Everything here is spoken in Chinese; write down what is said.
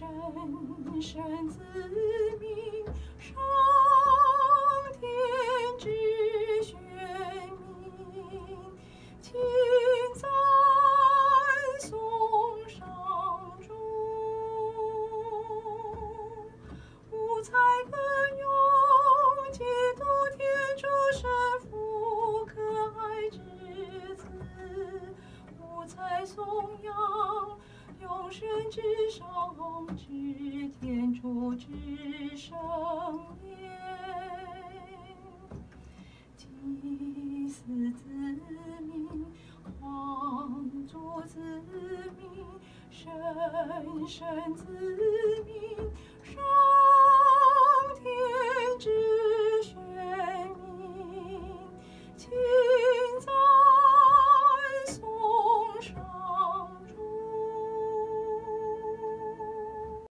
神神子民，上天之选民，请赞颂上主。五彩歌咏，基督天主圣父可爱之子，五彩颂扬，生之上之天主之圣言。祭祀子民，皇族子民，神圣子民，